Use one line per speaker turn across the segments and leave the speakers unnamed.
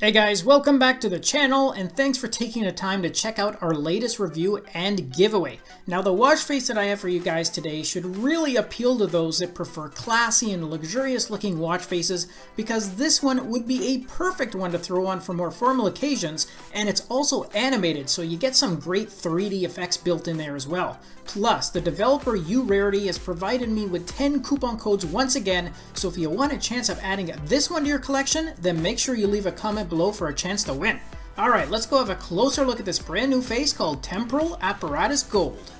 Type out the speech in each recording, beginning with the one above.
Hey guys, welcome back to the channel and thanks for taking the time to check out our latest review and giveaway. Now the watch face that I have for you guys today should really appeal to those that prefer classy and luxurious looking watch faces because this one would be a perfect one to throw on for more formal occasions and it's also animated so you get some great 3D effects built in there as well. Plus, the developer URarity has provided me with 10 coupon codes once again, so if you want a chance of adding this one to your collection, then make sure you leave a comment below for a chance to win. Alright, let's go have a closer look at this brand new face called Temporal Apparatus Gold.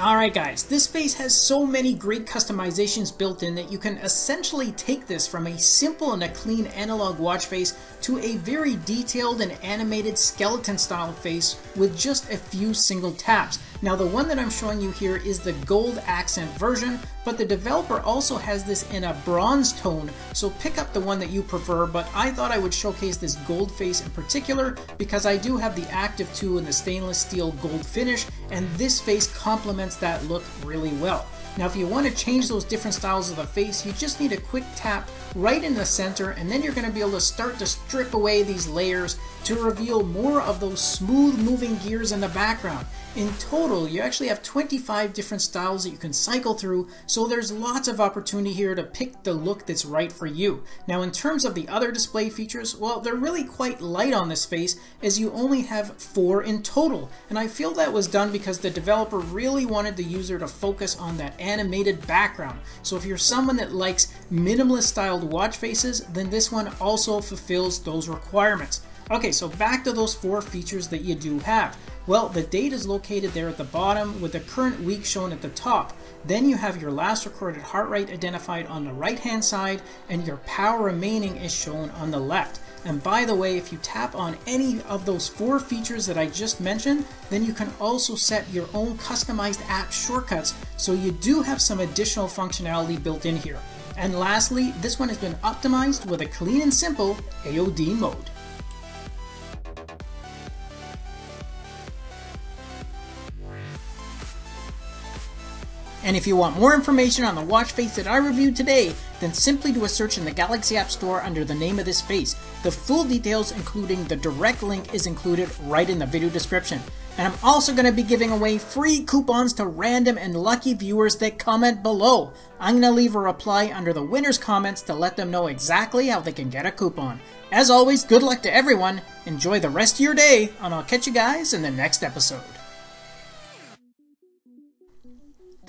Alright guys, this face has so many great customizations built in that you can essentially take this from a simple and a clean analog watch face to a very detailed and animated skeleton style face with just a few single taps. Now the one that I'm showing you here is the gold accent version, but the developer also has this in a bronze tone, so pick up the one that you prefer, but I thought I would showcase this gold face in particular because I do have the Active 2 and the stainless steel gold finish, and this face complements that look really well. Now if you want to change those different styles of the face, you just need a quick tap right in the center and then you're going to be able to start to strip away these layers to reveal more of those smooth moving gears in the background. In total, you actually have 25 different styles that you can cycle through, so there's lots of opportunity here to pick the look that's right for you. Now in terms of the other display features, well, they're really quite light on this face as you only have four in total. And I feel that was done because the developer really wanted the user to focus on that animated background. So if you're someone that likes minimalist styled watch faces, then this one also fulfills those requirements. Okay, so back to those four features that you do have. Well, the date is located there at the bottom with the current week shown at the top. Then you have your last recorded heart rate identified on the right hand side and your power remaining is shown on the left. And by the way, if you tap on any of those four features that I just mentioned, then you can also set your own customized app shortcuts, so you do have some additional functionality built in here. And lastly, this one has been optimized with a clean and simple AOD mode. And if you want more information on the watch face that I reviewed today, then simply do a search in the Galaxy App Store under the name of this face. The full details, including the direct link, is included right in the video description. And I'm also going to be giving away free coupons to random and lucky viewers that comment below. I'm going to leave a reply under the winner's comments to let them know exactly how they can get a coupon. As always, good luck to everyone, enjoy the rest of your day, and I'll catch you guys in the next episode.